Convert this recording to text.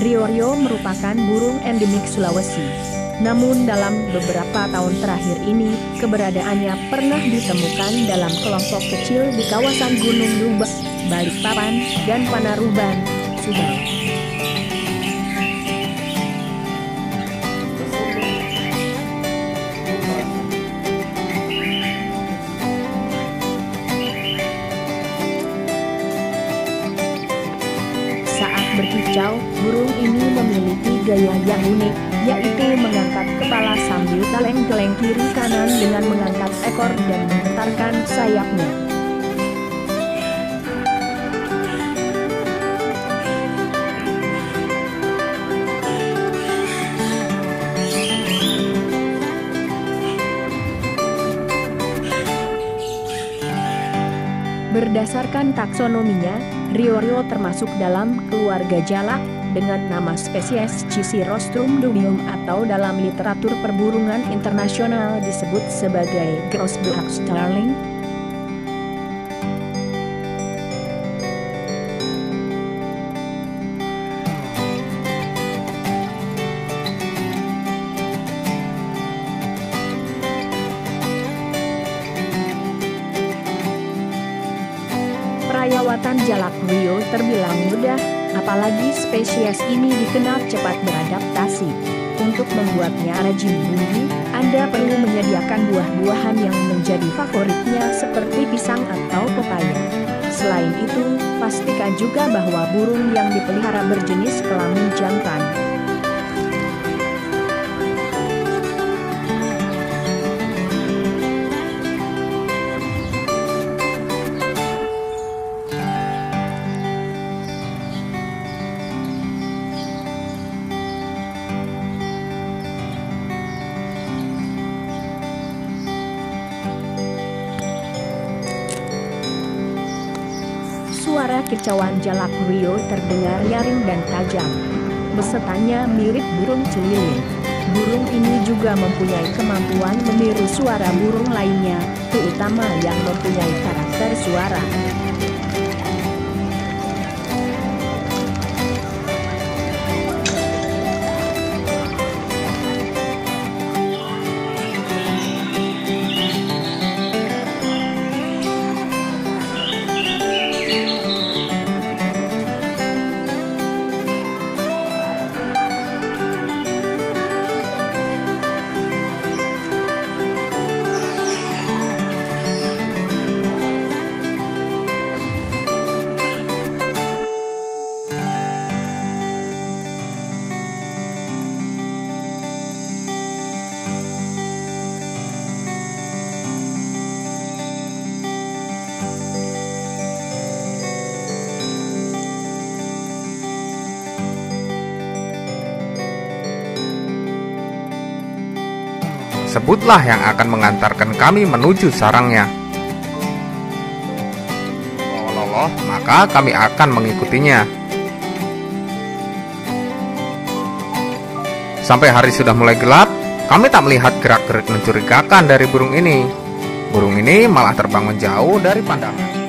Riorio merupakan burung endemik Sulawesi. Namun dalam beberapa tahun terakhir ini, keberadaannya pernah ditemukan dalam kelompok kecil di kawasan Gunung Lubak, Balikpapan, dan Panaruban, Subang. Berkicau, burung ini memiliki gaya yang unik, yaitu mengangkat kepala sambil geleng-geleng kiri kanan dengan mengangkat ekor dan menghentarkan sayapnya. Berdasarkan taksonominya, Riorio termasuk dalam keluarga jalak dengan nama spesies Cisirostrum dubium atau dalam literatur perburungan internasional disebut sebagai Gross Black Starling. Perawatan jalak Rio terbilang mudah, apalagi spesies ini dikenal cepat beradaptasi. Untuk membuatnya rajin bumbu, Anda perlu menyediakan buah-buahan yang menjadi favoritnya seperti pisang atau pepaya. Selain itu, pastikan juga bahwa burung yang dipelihara berjenis kelamin jantan. Suara kicauan jalak Rio terdengar nyaring dan tajam. Besetanya mirip burung celilin. Burung ini juga mempunyai kemampuan meniru suara burung lainnya, terutama yang mempunyai karakter suara. Sebutlah yang akan mengantarkan kami menuju sarangnya. Walau maka kami akan mengikutinya. Sampai hari sudah mulai gelap, kami tak melihat gerak-gerik mencurigakan dari burung ini. Burung ini malah terbangun jauh dari pandangan.